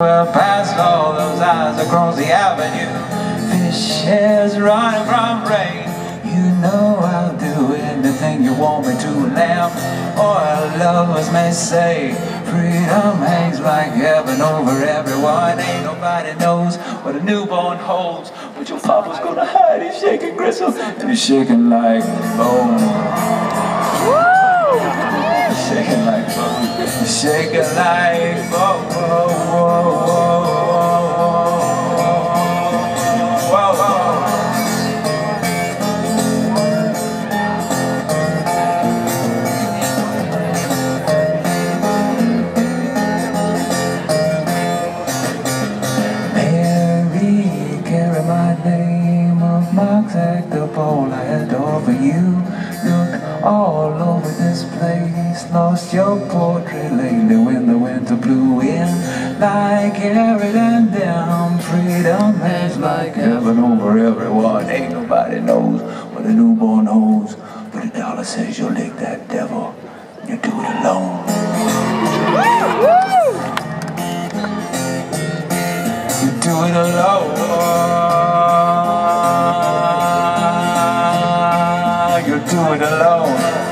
Well, past all those eyes across the avenue. Fishes running from rain You know I'll do anything you want me to Lamb. Or lovers may say Freedom hangs like heaven over everyone. Ain't nobody knows what a newborn holds But your papa's gonna hide his shaking gristle And he's shaking like bone. He's shaking like bone. Shaking like bone all I had over you. Look all over this place. Lost your portrait lately when the winter blew in. Like Harriet and them Freedom hangs like heaven over everyone. Ain't nobody knows what a newborn knows But a dollar says you'll lick that devil. You do it alone. You do it alone do it alone.